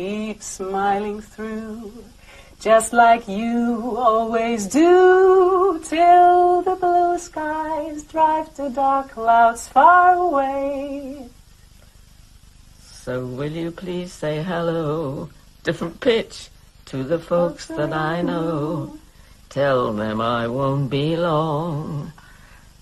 keep smiling through, just like you always do, till the blue skies drive the dark clouds far away. So will you please say hello, different pitch, to the folks that I know. Tell them I won't be long.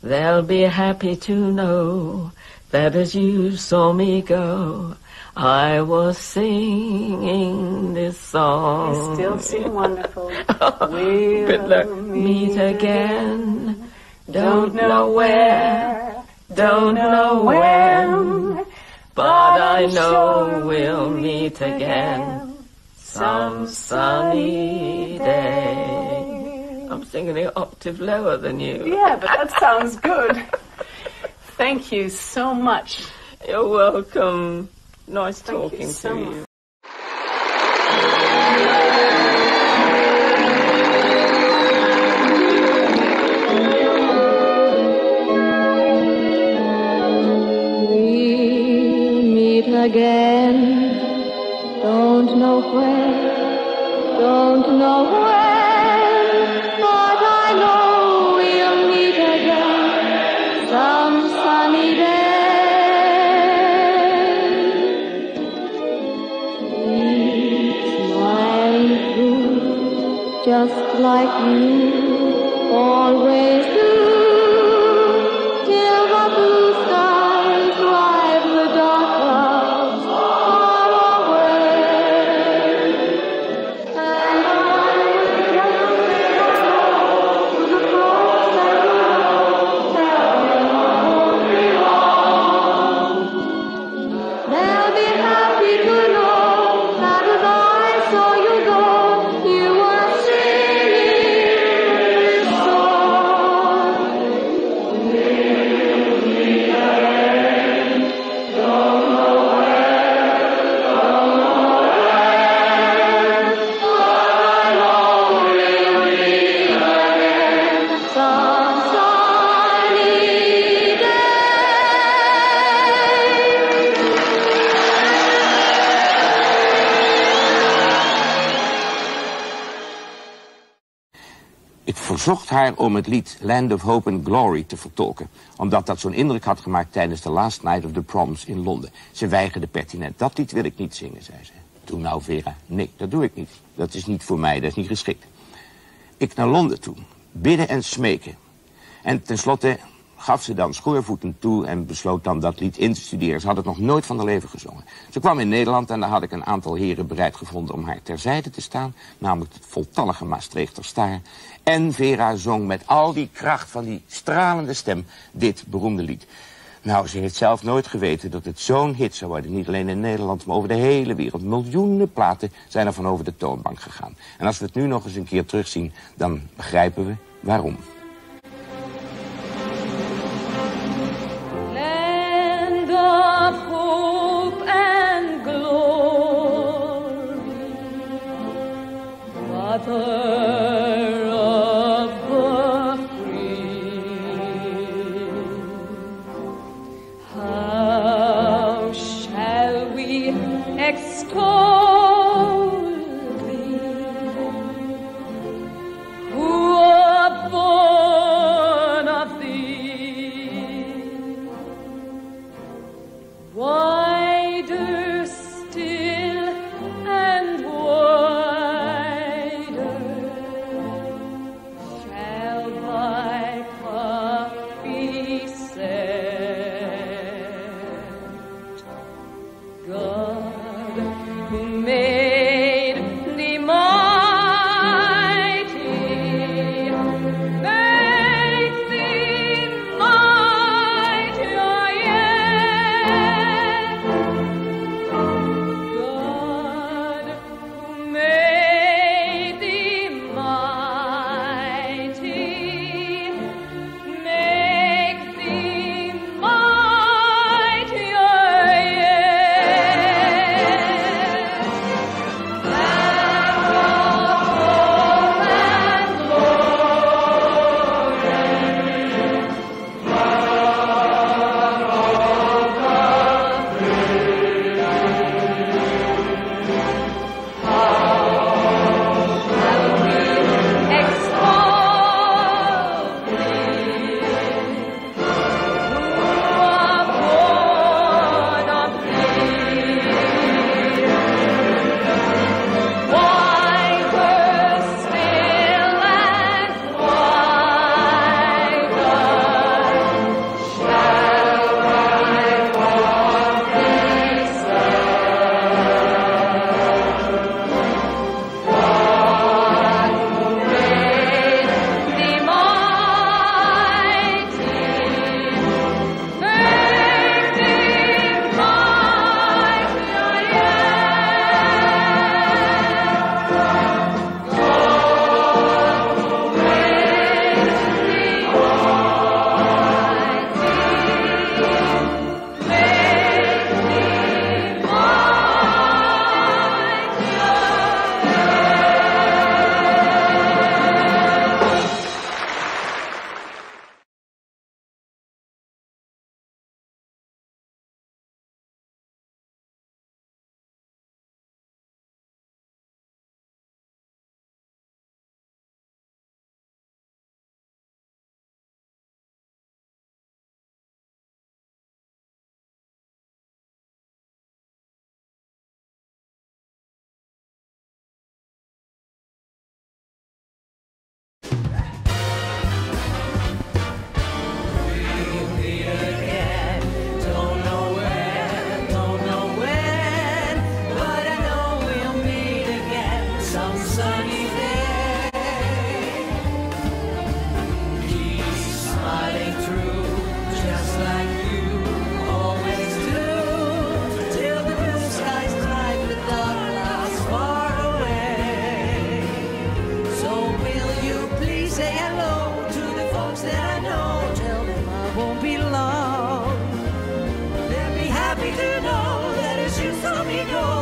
They'll be happy to know that as you saw me go, I was singing this song. You still sing wonderful. we'll Good luck meet again. Don't know where, don't know when, but I know we'll meet again some sunny day. I'm singing an octave lower than you. Yeah, but that sounds good. Thank you so much. You're welcome. Nice Thank you talking so to much. you. We'll meet again. Don't know where, don't know when, just like you always verzocht haar om het lied Land of Hope and Glory te vertolken. Omdat dat zo'n indruk had gemaakt tijdens de Last Night of the Proms in Londen. Ze weigerde pertinent. Dat lied wil ik niet zingen, zei ze. Toen nou Vera, nee, dat doe ik niet. Dat is niet voor mij, dat is niet geschikt. Ik naar Londen toe, bidden en smeken. En tenslotte gaf ze dan schoorvoeten toe en besloot dan dat lied in te studeren. Ze had het nog nooit van haar leven gezongen. Ze kwam in Nederland en daar had ik een aantal heren bereid gevonden om haar terzijde te staan. Namelijk het voltallige Maastrichter Staar. En Vera zong met al die kracht van die stralende stem dit beroemde lied. Nou, ze heeft zelf nooit geweten dat het zo'n hit zou worden. Niet alleen in Nederland, maar over de hele wereld. Miljoenen platen zijn er van over de toonbank gegaan. En als we het nu nog eens een keer terugzien, dan begrijpen we waarom. Father. Domino.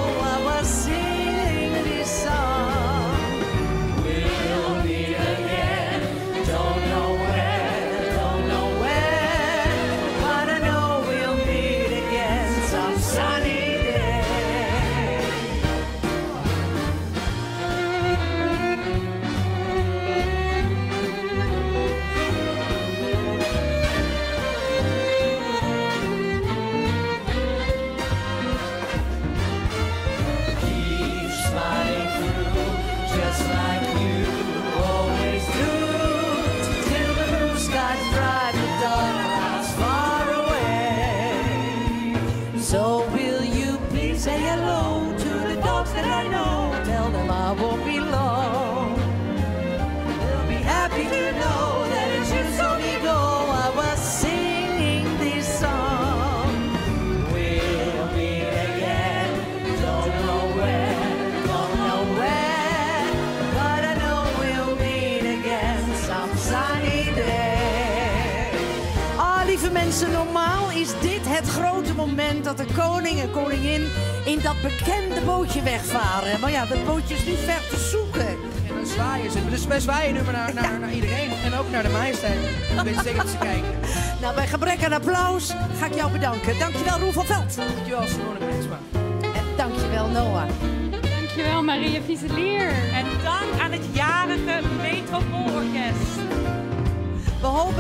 Het grote moment dat de koning en koningin in dat bekende bootje wegvaren. Maar ja, dat bootje is nu ver te zoeken. En dan zwaaien ze. Dus wij zwaaien nu maar naar, naar, naar iedereen. En ook naar de majesteit. Ik weet zeker dat ze kijken. Nou, bij gebrek aan applaus ga ik jou bedanken. Dankjewel, Roel van Veld. Dankjewel, Simone Bensma. En dankjewel, Noah. Dankjewel Maria Vieselier. En dank aan het jarige Metropoolorkest.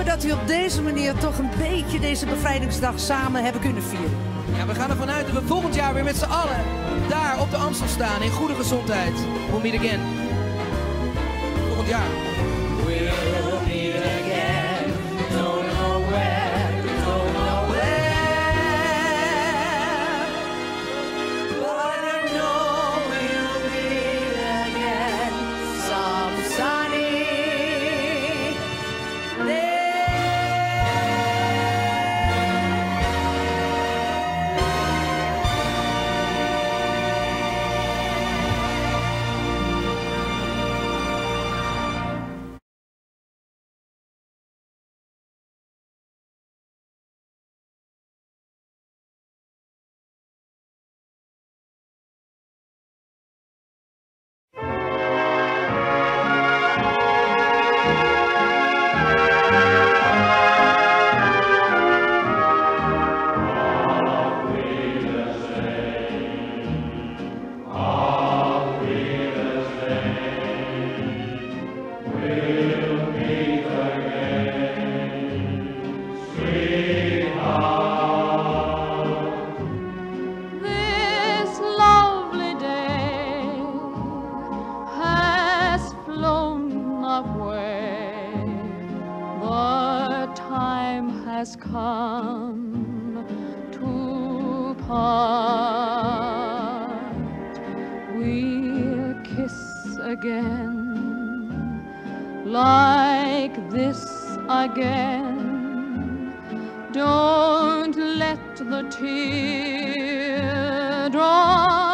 Dat u op deze manier toch een beetje deze bevrijdingsdag samen hebben kunnen vieren. Ja, we gaan ervan uit dat we volgend jaar weer met z'n allen daar op de Amstel staan in goede gezondheid. We'll meet again. Volgend jaar. Again like this again. Don't let the teardrops stop.